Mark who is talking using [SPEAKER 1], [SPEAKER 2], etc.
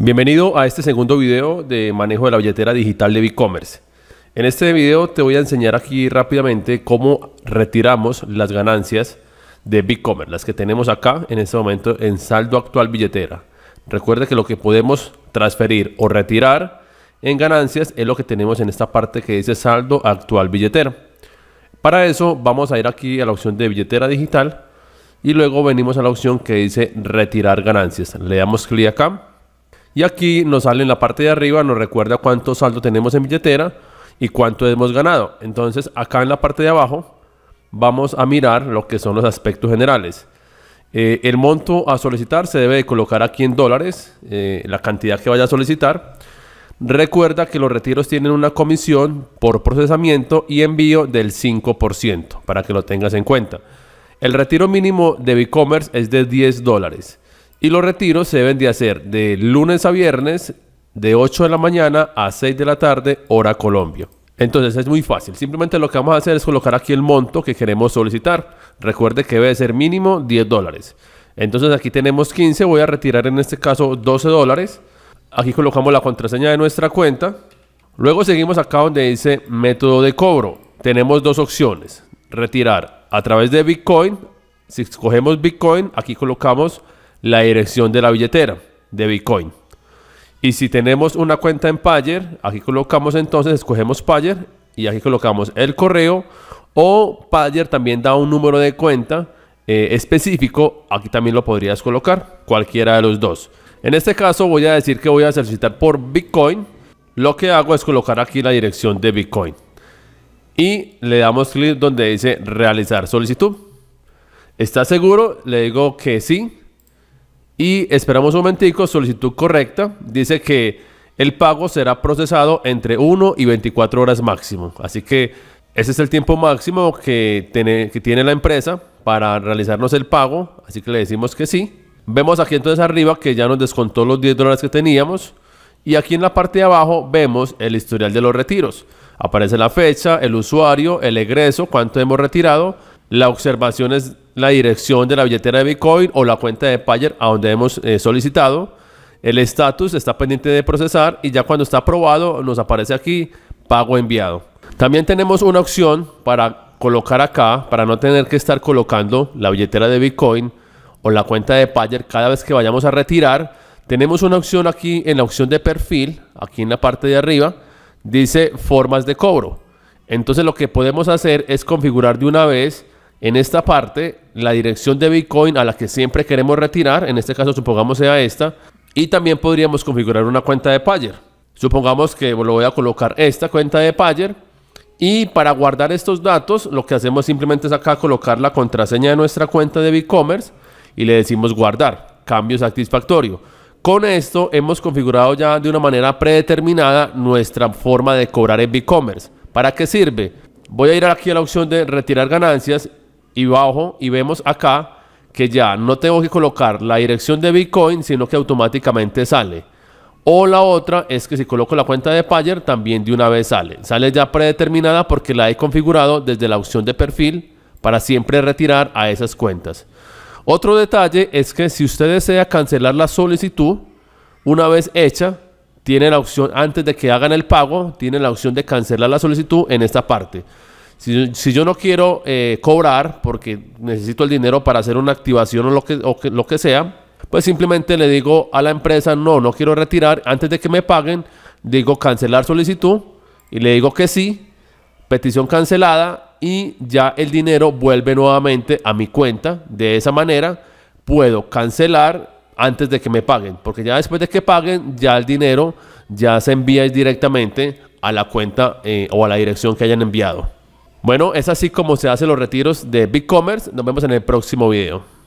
[SPEAKER 1] Bienvenido a este segundo video de manejo de la billetera digital de BigCommerce. En este video te voy a enseñar aquí rápidamente cómo retiramos las ganancias de BigCommerce, las que tenemos acá en este momento en saldo actual billetera. Recuerde que lo que podemos transferir o retirar en ganancias es lo que tenemos en esta parte que dice saldo actual billetera. Para eso vamos a ir aquí a la opción de billetera digital y luego venimos a la opción que dice retirar ganancias. Le damos clic acá y aquí nos sale en la parte de arriba, nos recuerda cuánto saldo tenemos en billetera y cuánto hemos ganado. Entonces acá en la parte de abajo vamos a mirar lo que son los aspectos generales. Eh, el monto a solicitar se debe de colocar aquí en dólares, eh, la cantidad que vaya a solicitar. Recuerda que los retiros tienen una comisión por procesamiento y envío del 5%, para que lo tengas en cuenta. El retiro mínimo de e-commerce es de 10 dólares. Y los retiros se deben de hacer de lunes a viernes de 8 de la mañana a 6 de la tarde, hora Colombia. Entonces es muy fácil. Simplemente lo que vamos a hacer es colocar aquí el monto que queremos solicitar. Recuerde que debe ser mínimo 10 dólares. Entonces aquí tenemos 15. Voy a retirar en este caso 12 dólares. Aquí colocamos la contraseña de nuestra cuenta. Luego seguimos acá donde dice método de cobro. Tenemos dos opciones. Retirar a través de Bitcoin. Si escogemos Bitcoin, aquí colocamos la dirección de la billetera de Bitcoin. Y si tenemos una cuenta en Payer, aquí colocamos entonces, escogemos Payer y aquí colocamos el correo o Payer también da un número de cuenta eh, específico, aquí también lo podrías colocar, cualquiera de los dos. En este caso voy a decir que voy a solicitar por Bitcoin. Lo que hago es colocar aquí la dirección de Bitcoin. Y le damos clic donde dice realizar solicitud. ¿Está seguro? Le digo que sí. Y esperamos un momentico, solicitud correcta. Dice que el pago será procesado entre 1 y 24 horas máximo. Así que ese es el tiempo máximo que tiene, que tiene la empresa para realizarnos el pago. Así que le decimos que sí. Vemos aquí entonces arriba que ya nos descontó los 10 dólares que teníamos. Y aquí en la parte de abajo vemos el historial de los retiros. Aparece la fecha, el usuario, el egreso, cuánto hemos retirado. La observación es la dirección de la billetera de Bitcoin o la cuenta de Payer a donde hemos eh, solicitado. El estatus está pendiente de procesar y ya cuando está aprobado nos aparece aquí pago enviado. También tenemos una opción para colocar acá, para no tener que estar colocando la billetera de Bitcoin o la cuenta de Payer cada vez que vayamos a retirar. Tenemos una opción aquí en la opción de perfil, aquí en la parte de arriba, dice formas de cobro. Entonces lo que podemos hacer es configurar de una vez en esta parte la dirección de Bitcoin a la que siempre queremos retirar, en este caso supongamos sea esta, y también podríamos configurar una cuenta de Payer. Supongamos que lo voy a colocar esta cuenta de Payer y para guardar estos datos lo que hacemos simplemente es acá colocar la contraseña de nuestra cuenta de BigCommerce y le decimos guardar, cambio satisfactorio. Con esto hemos configurado ya de una manera predeterminada nuestra forma de cobrar en BigCommerce. ¿Para qué sirve? Voy a ir aquí a la opción de retirar ganancias y bajo y vemos acá que ya no tengo que colocar la dirección de Bitcoin, sino que automáticamente sale. O la otra es que si coloco la cuenta de Payer, también de una vez sale. Sale ya predeterminada porque la he configurado desde la opción de perfil para siempre retirar a esas cuentas. Otro detalle es que si usted desea cancelar la solicitud, una vez hecha, tiene la opción, antes de que hagan el pago, tiene la opción de cancelar la solicitud en esta parte. Si, yo no quiero eh, cobrar porque necesito el dinero para hacer una activación o lo que, lo que sea, pues simplemente le digo a la empresa, no, no quiero retirar. Antes de que me paguen, digo cancelar solicitud y le digo que sí, petición cancelada y ya el dinero vuelve nuevamente a mi cuenta. De esa manera puedo cancelar antes de que me paguen, porque ya después de que paguen, ya el dinero ya se envía directamente a la cuenta eh, o a la dirección que hayan enviado. Bueno, es así como se hacen los retiros de BigCommerce. Nos vemos en el próximo video.